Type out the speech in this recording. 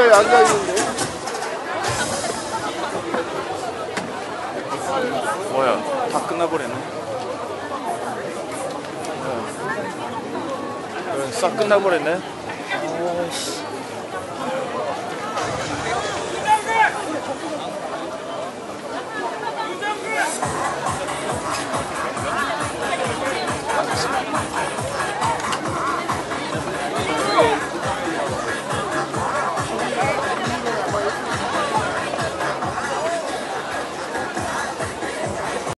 의자에 앉아있는데 뭐야? 다 끝나버렸네. 어. 어, 싹 끝나버렸네. 어, 아이씨.